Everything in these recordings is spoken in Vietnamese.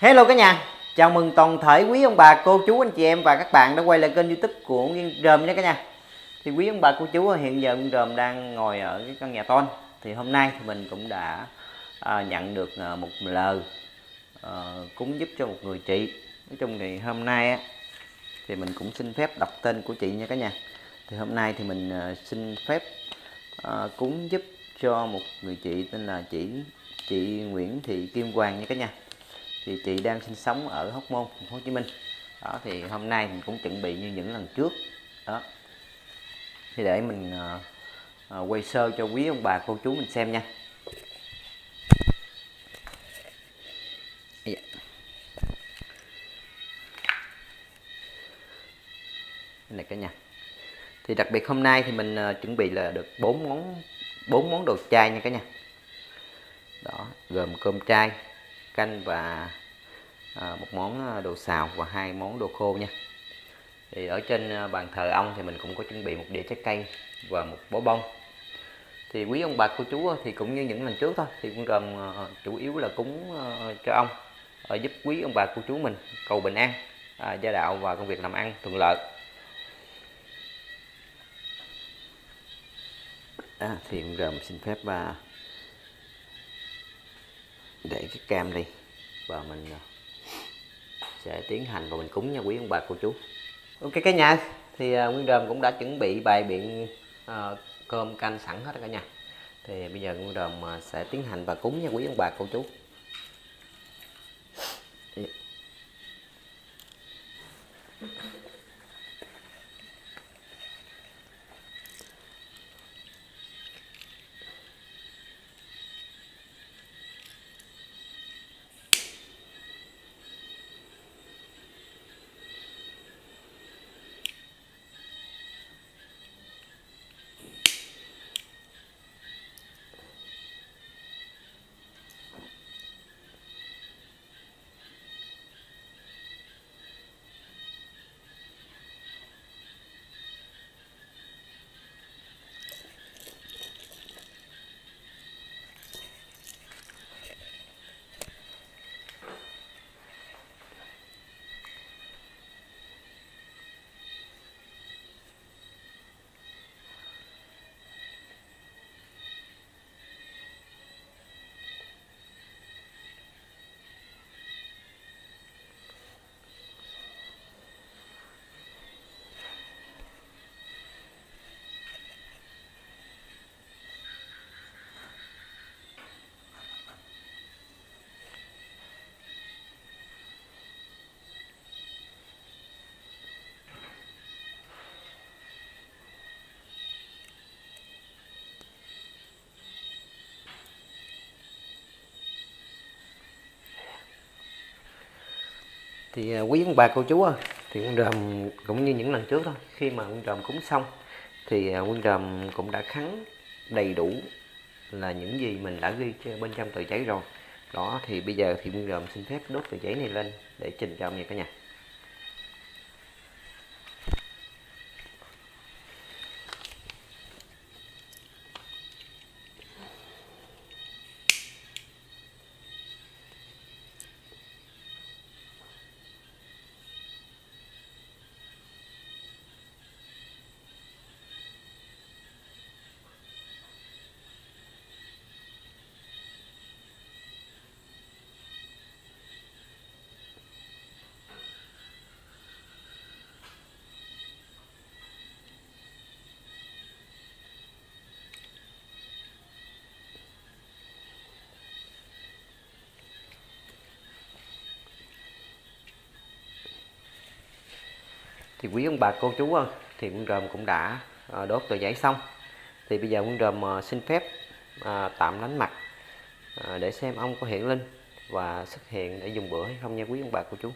Hello cả nhà, chào mừng toàn thể quý ông bà, cô chú, anh chị em và các bạn đã quay lại kênh youtube của Nguyên Rơm nhé cả nhà. Thì quý ông bà, cô chú hiện giờ Nguyên Rơm đang ngồi ở cái căn nhà tôn Thì hôm nay thì mình cũng đã à, nhận được à, một lời à, cúng giúp cho một người chị. Nói chung thì hôm nay á, thì mình cũng xin phép đọc tên của chị nha cả nhà. Thì hôm nay thì mình à, xin phép à, cúng giúp cho một người chị tên là chị chị Nguyễn Thị Kim Hoàng nha cả nhà thì chị đang sinh sống ở Hóc Môn, thành phố Hồ Chí Minh. Đó thì hôm nay mình cũng chuẩn bị như những lần trước. Đó. Thì để mình uh, uh, quay sơ cho quý ông bà cô chú mình xem nha. Dạ. Đây này cả nhà. Thì đặc biệt hôm nay thì mình uh, chuẩn bị là được bốn món bốn món đồ chay nha cả nhà. Đó, gồm cơm chay, canh và à, một món à, đồ xào và hai món đồ khô nha. Thì ở trên à, bàn thờ ông thì mình cũng có chuẩn bị một đĩa trái cây và một bó bông. Thì quý ông bà cô chú à, thì cũng như những lần trước thôi thì cũng gồm chủ yếu là cúng cho ông giúp quý ông bà cô chú mình cầu bình an gia đạo và công việc làm ăn thuận lợi. À, thì cũng gồm xin phép và để cái cam đi và mình sẽ tiến hành và mình cúng nha quý ông bà cô chú. Ok cả nhà thì uh, nguyên đờm cũng đã chuẩn bị bài biện uh, cơm canh sẵn hết cả nhà. Thì bây giờ nguyên đờm uh, à, sẽ tiến hành và cúng nha quý ông bà cô chú. Thì à, quý ông bà, cô chú ơi, thì quân ròm cũng như những lần trước thôi, khi mà quân ròm cúng xong, thì quân nguyên ròm cũng đã khắn đầy đủ là những gì mình đã ghi bên trong tờ giấy rồi. Đó, thì bây giờ thì quân ròm xin phép đốt tờ giấy này lên để trình cho ông nha cả nhà. Thì quý ông bà cô chú ơi thì quân rơm cũng đã ờ, đốt tờ giấy xong. Thì bây giờ quân rơm ờ, xin phép tạm lánh mặt để xem ông có hiện linh và xuất hiện để dùng bữa hay không nha quý ông bà cô chú.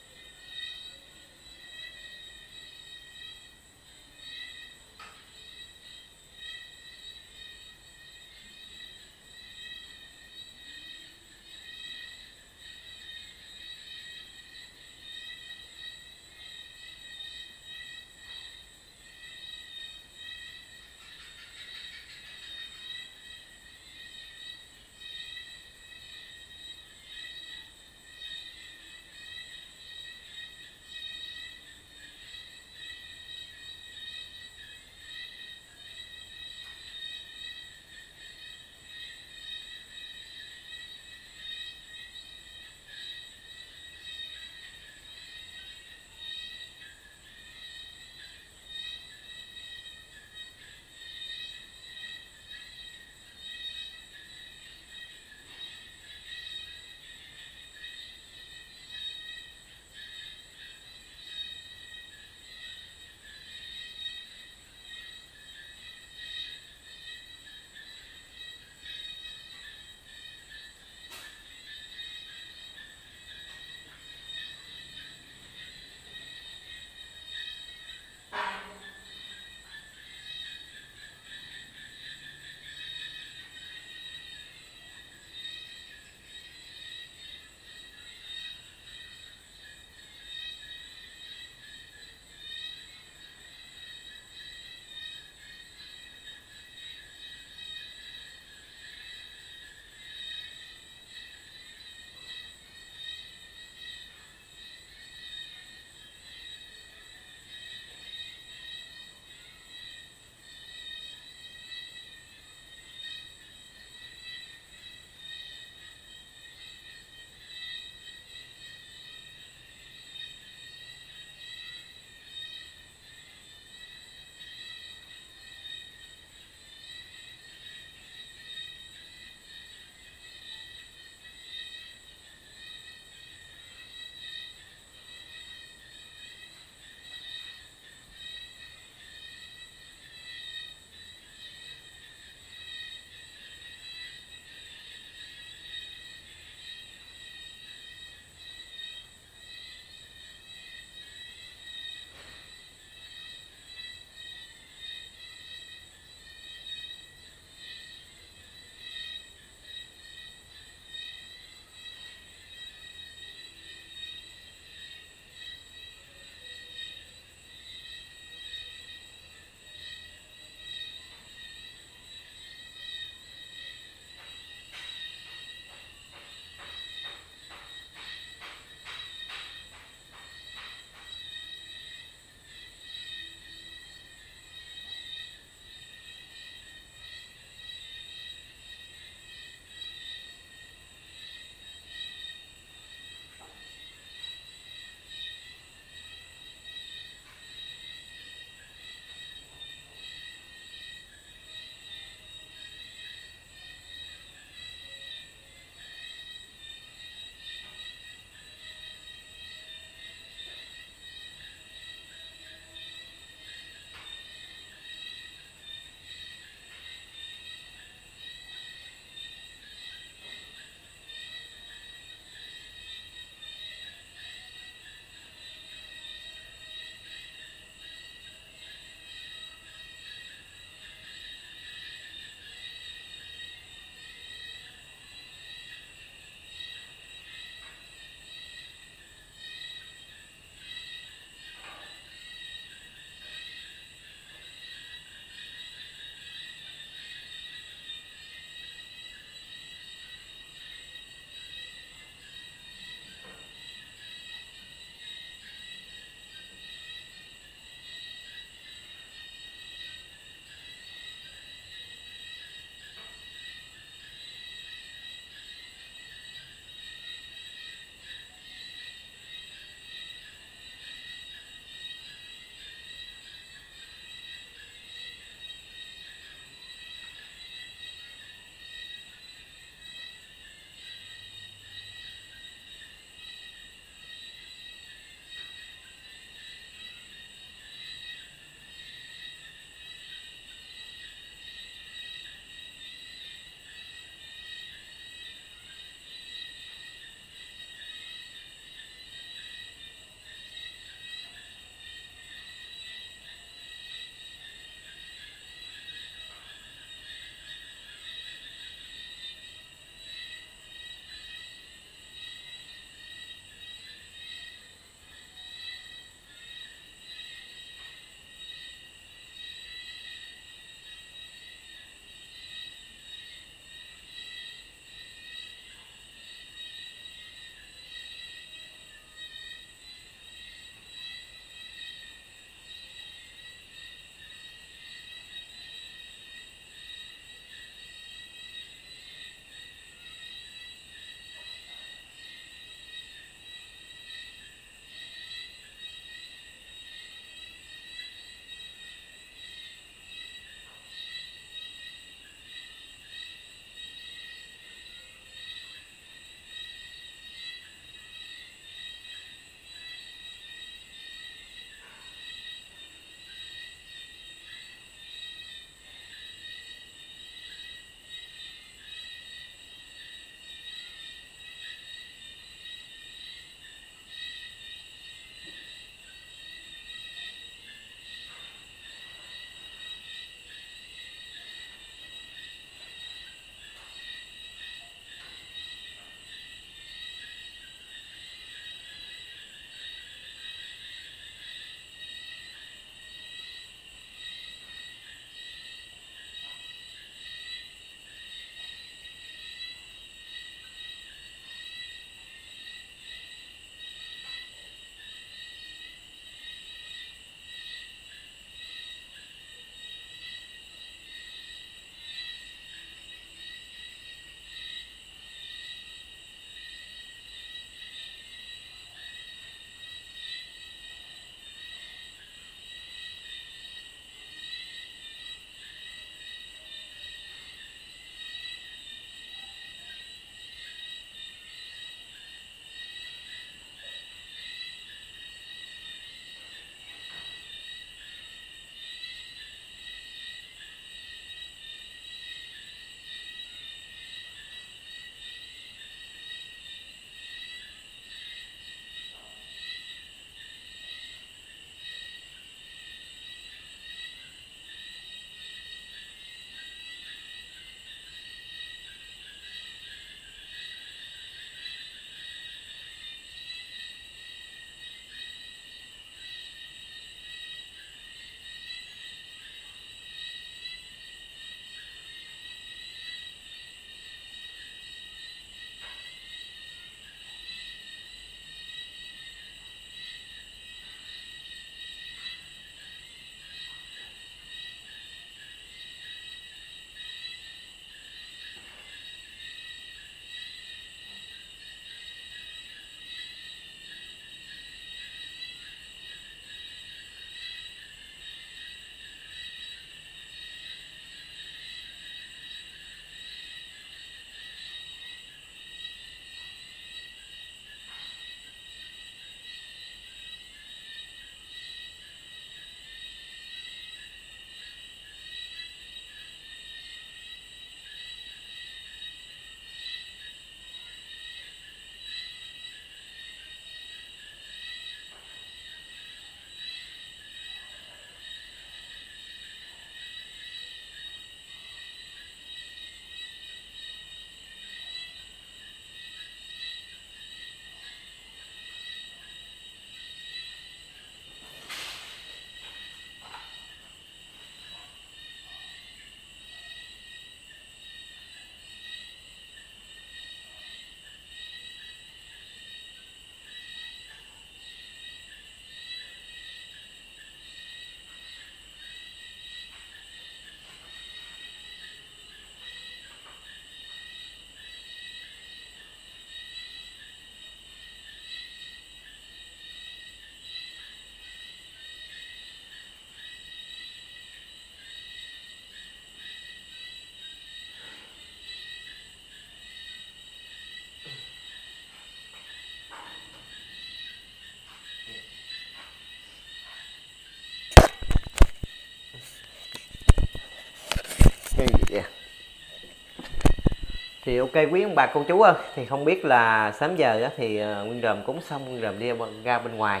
Thì ok quý ông bà cô chú ơi. Thì không biết là sớm giờ thì ờ, nguyên ròm cúng xong nguyên ròm đi ra bên ngoài.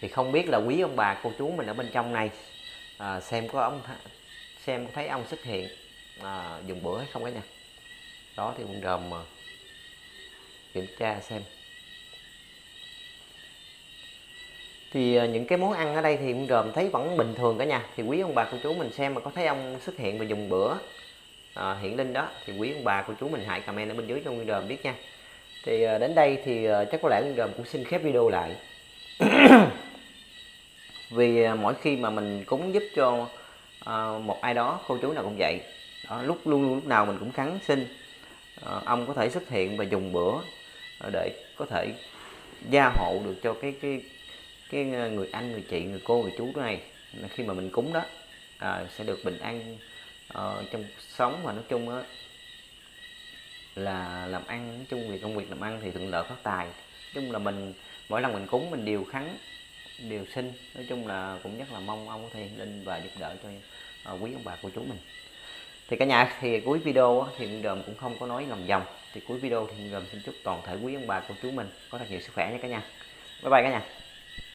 Thì không biết là quý ông bà cô chú mình ở bên trong này à, xem có ông xem có thấy ông xuất hiện à, dùng bữa hay không cả nha. Đó thì nguyên ròm kiểm tra xem. Thì những cái món ăn ở đây thì nguyên ròm thấy vẫn bình thường cả nhà. Thì quý ông bà cô chú mình xem mà có thấy ông xuất hiện và dùng bữa. Ờ, à, hiện linh đó thì quý ông bà cô chú mình hãy comment ở bên dưới cho nguyên ròm biết nha. Thì à, đến đây thì à, chắc có lẽ nguyên ròm cũng xin khép video lại. Vì à, mỗi khi mà mình cúng giúp cho à, một ai đó cô chú nào cũng vậy. Đó, lúc luôn luôn lúc nào mình cũng kháng sinh. à, ông có thể xuất hiện và dùng bữa để có thể gia hộ được cho cái cái cái người anh người chị người cô người chú này. Khi mà mình cúng đó à, sẽ được bình an uh, trong sống và nói chung á là làm ăn nói chung về công việc làm ăn thì thuận lợi phát tài. Nói chung là mình mỗi lần mình cúng mình đều khắn đều xin. Nói chung là cũng rất là mong ông có thể linh và giúp đỡ cho uh, quý ông bà cô chú mình. Thì cả nhà thì cuối video thì Nguyên Đờm cũng không có nói lòng vòng. Thì cuối video thì Nguyên Đờm xin chúc toàn thể quý ông bà cô chú mình có thật nhiều sức khỏe nha cả nhà. Bye bye cả nhà.